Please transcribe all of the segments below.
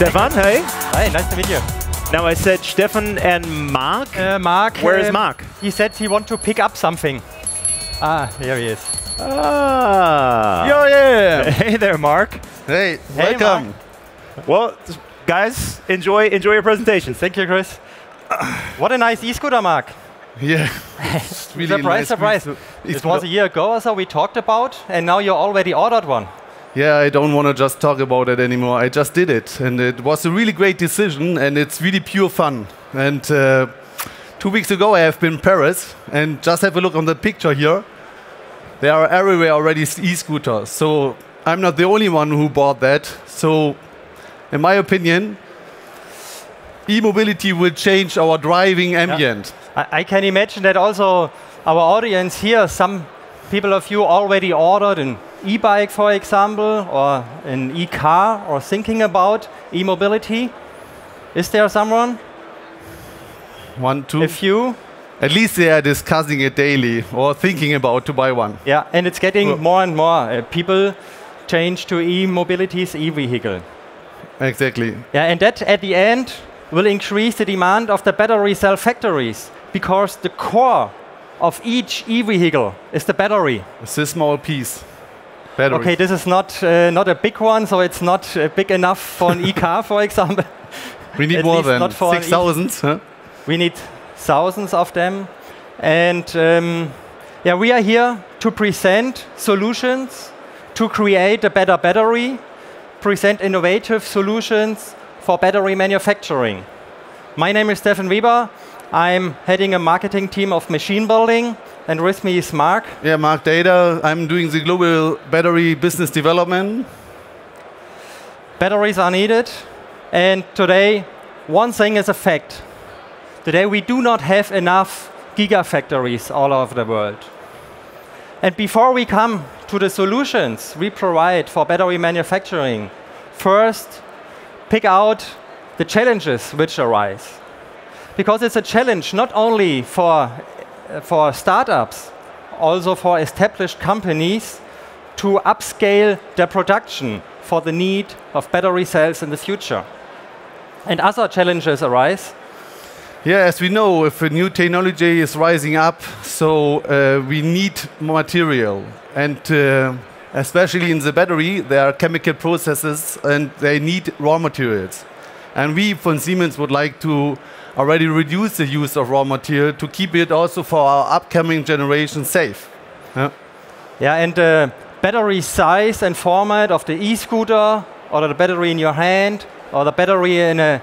Steffen, hey. Hi, nice to meet you. Now I said Steffen and Marc. Uh, Marc. Where is um, Marc? He said he want to pick up something. Ah, here he is. Ah. Yo, yeah. Hey there, Marc. Hey, Hey, welcome. Well, guys, enjoy enjoy your presentations. Thank you, Chris. what a nice e-scooter, Marc. Yeah. It's really surprise, nice surprise. to- It was a year ago or so we talked about, and now you already ordered one. Yeah, I don't want to just talk about it anymore. I just did it, and it was a really great decision, and it's really pure fun. And uh, two weeks ago, I have been in Paris, and just have a look on the picture here. There are everywhere already e-scooters, so I'm not the only one who bought that. So, in my opinion, e-mobility will change our driving ambient. I, I can imagine that also our audience here, some people of you already ordered an e-bike, for example, or an e-car, or thinking about e-mobility. Is there someone? One, two. A few? At least they are discussing it daily or thinking about to buy one. Yeah, and it's getting Well- more and more. Uh, people change to e-mobility's e-vehicle. Exactly. Yeah, and that at the end will increase the demand of the battery cell factories because the core of each e-vehicle is the battery. It's a small piece. Okay, this is not uh, not a big one, so it's not uh, big enough for an e-car, for example. we need at more than an e- Huh? We need thousands of them, and um, yeah, we are here to present solutions to create a better battery, present innovative solutions for battery manufacturing. My name is Steffen Weber. I'm heading a marketing team of machine building, and with me is Marc. Yeah, Marc Deyda. I'm doing the global battery business development. Batteries are needed, and today, one thing is a fact. Today, we do not have enough gigafactories all over the world. And before we come to the solutions we provide for battery manufacturing, first, pick out the challenges which arise. Because it's a challenge not only for, for startups, also for established companies to upscale their production for the need of battery cells in the future. And other challenges arise. Yeah, as we know, if a new technology is rising up, so uh, we need more material. And uh, especially in the battery, there are chemical processes and they need raw materials. And we from Siemens would like to already reduce the use of raw material to keep it also for our upcoming generation safe. Yeah. Yeah, and the battery size and format of the e-scooter or the battery in your hand or the battery in a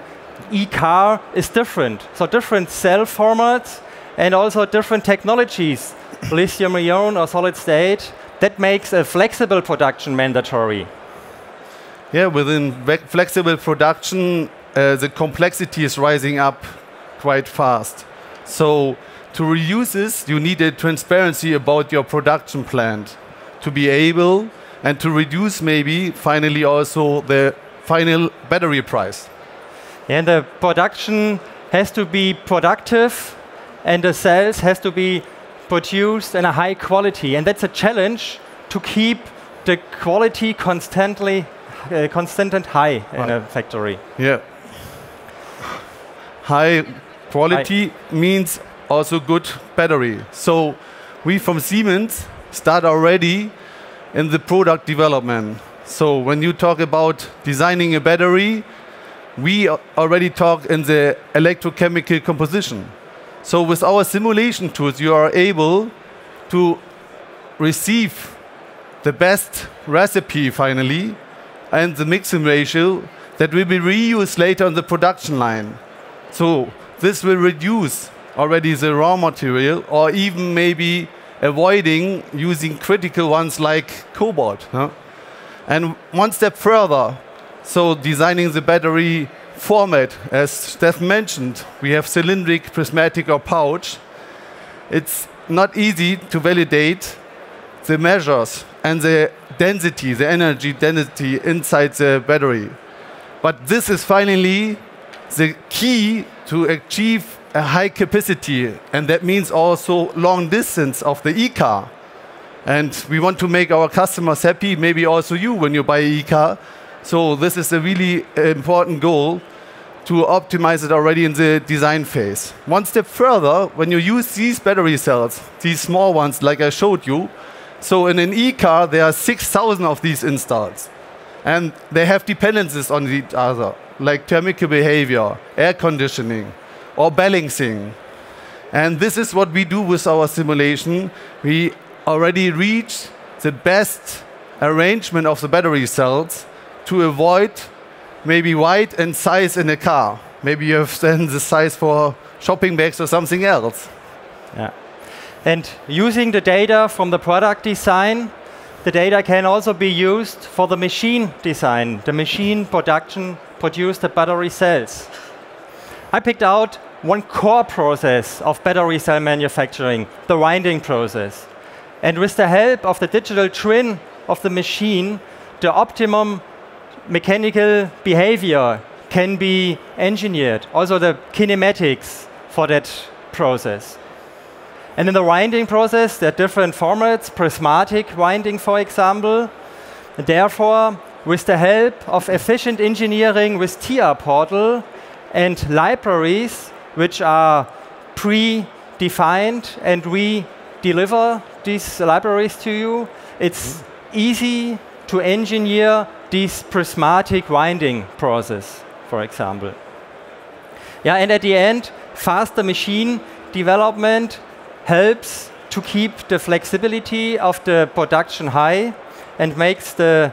e-car is different. So different cell formats and also different technologies, lithium ion or solid state, that makes a flexible production mandatory. Yeah, within flexible production, uh, the complexity is rising up quite fast. So to reduce this, you need a transparency about your production plant to be able and to reduce maybe finally also the final battery price. And the production has to be productive and the cells has to be produced in a high quality. And that's a challenge to keep the quality constantly uh, constant and high in a factory. Yeah. High quality means also good battery. So we from Siemens start already in the product development. So when you talk about designing a battery, we already talk in the electrochemical composition. So with our simulation tools, you are able to receive the best recipe finally and the mixing ratio that will be reused later on the production line. So this will reduce already the raw material or even maybe avoiding using critical ones like cobalt. huh? And one step further, so designing the battery format, as Steph mentioned, we have cylindric, prismatic, or pouch. It's not easy to validate the measures and the density, the energy density inside the battery. But this is finally the key to achieve a high capacity, and that means also long distance of the e-car. And we want to make our customers happy, maybe also you when you buy an e-car, So this is a really important goal to optimize it already in the design phase. One step further, when you use these battery cells, these small ones like I showed you, so in an e-car there are 6,000 of these installed. And they have dependencies on each other, like thermical behavior, air conditioning, or balancing. And this is what we do with our simulation. We already reach the best arrangement of the battery cells to avoid maybe weight and size in a car. Maybe you have then the size for shopping bags or something else. Yeah. And using the data from the product design, the data can also be used for the machine design, the machine production produce the battery cells. I picked out one core process of battery cell manufacturing, the winding process. And with the help of the digital twin of the machine, the optimum mechanical behavior can be engineered, also the kinematics for that process. And in the winding process, there are different formats, prismatic winding, for example. And therefore, with the help of efficient engineering with TIA Portal and libraries, which are pre-defined, and we deliver these libraries to you, it's easy to engineer this prismatic winding process, for example. Yeah, and at the end, faster machine development helps to keep the flexibility of the production high and makes the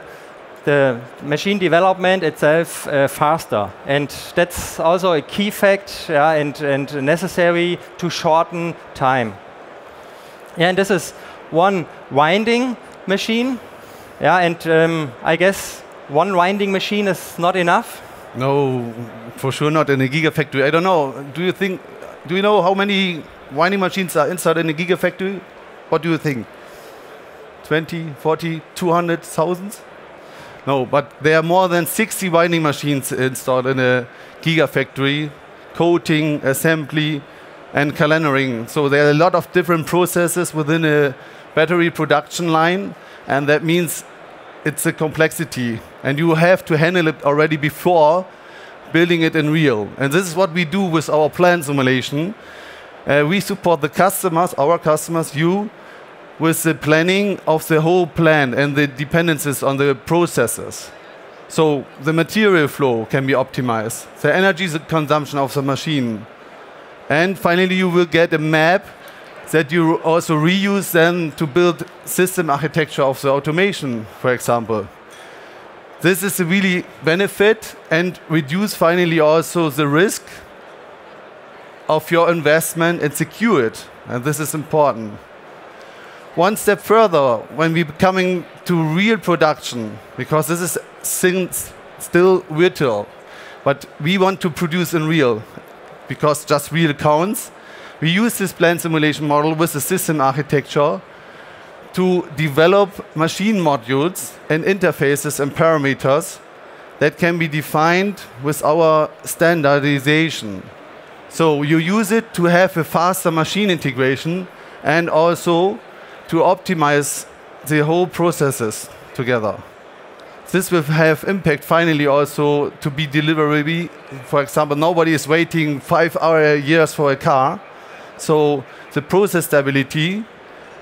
the machine development itself uh, faster. And that's also a key fact yeah, and, and necessary to shorten time. Yeah, and this is one winding machine. Yeah, and um, I guess one winding machine is not enough. No, for sure not in a gigafactory. I don't know. Do you think? Do you know how many winding machines are inside in a gigafactory? What do you think? 20, 40, 200 thousands? No, but there are more than 60 winding machines installed in a gigafactory, coating, assembly, and calendaring. So there are a lot of different processes within a battery production line, and that means it's a complexity, and you have to handle it already before building it in real. And this is what we do with our plant simulation. Uh, we support the customers, our customers, you, with the planning of the whole plant and the dependencies on the processes. So the material flow can be optimized, the energy consumption of the machine. And finally, you will get a map that you also reuse then to build system architecture of the automation, for example. This is a really benefit and reduce finally also the risk of your investment and secure it. And this is important. One step further, when we're coming to real production, because this is still virtual, but we want to produce in real, because just real counts. We use this plant simulation model with the system architecture to develop machine modules and interfaces and parameters that can be defined with our standardization. So you use it to have a faster machine integration and also to optimize the whole processes together. This will have impact finally also to be deliverable. For example, nobody is waiting five hour years for a car. So the process stability,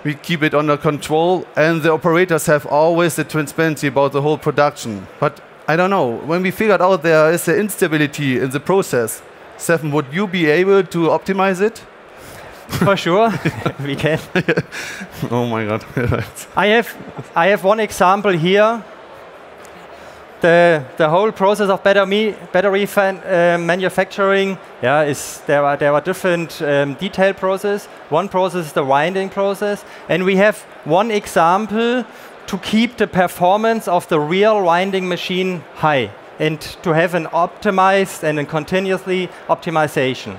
we keep it under control and the operators have always the transparency about the whole production. But I don't know, when we figured out there is an instability in the process, Steffen, would you be able to optimize it? For sure, we can. oh my God. I have, I have one example here. The, the whole process of battery, battery fan, uh, manufacturing, yeah, is there are there are different um, detailed process. One process is the winding process, and we have one example to keep the performance of the real winding machine high and to have an optimized and a continuously optimization.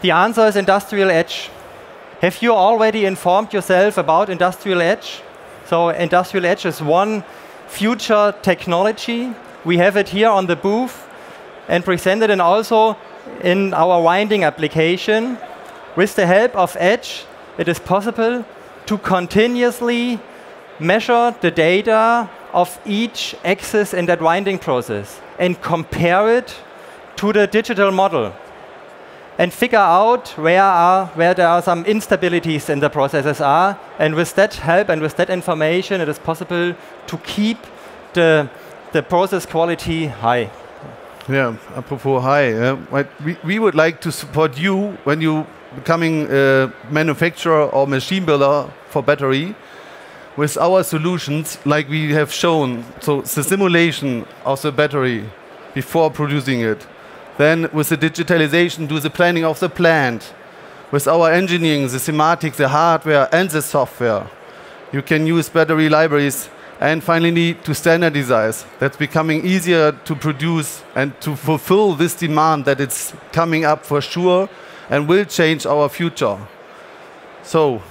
The answer is industrial edge. Have you already informed yourself about industrial edge? So industrial edge is one future technology. We have it here on the booth and presented and also in our winding application. With the help of edge, it is possible to continuously measure the data of each axis in that winding process and compare it to the digital model and figure out where, are, where there are some instabilities in the processes are. And with that help and with that information, it is possible to keep the, the process quality high. Yeah, apropos high, uh, yeah, we, we would like to support you when you becoming a manufacturer or machine builder for battery with our solutions like we have shown. So the simulation of the battery before producing it. Then with the digitalization, do the planning of the plant. With our engineering, the semantics, the hardware and the software. You can use battery libraries and finally to standardize. That's becoming easier to produce and to fulfill this demand that it's coming up for sure and will change our future. So,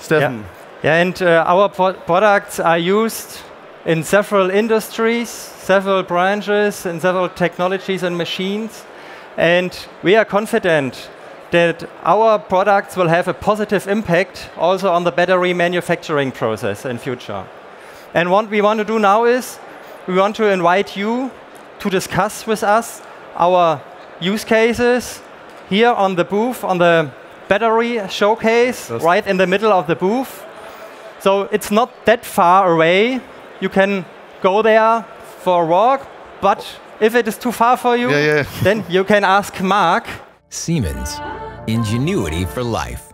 Steffen. Yeah, yeah and uh, our pro products are used in several industries, several branches, and several technologies and machines. And we are confident that our products will have a positive impact also on the battery manufacturing process in future. And what we want to do now is we want to invite you to discuss with us our use cases here on the booth, on the battery showcase, right in the middle of the booth. So it's not that far away. You can go there for a walk, but if it is too far for you, yeah, yeah. then you can ask Marc. Siemens, ingenuity for life.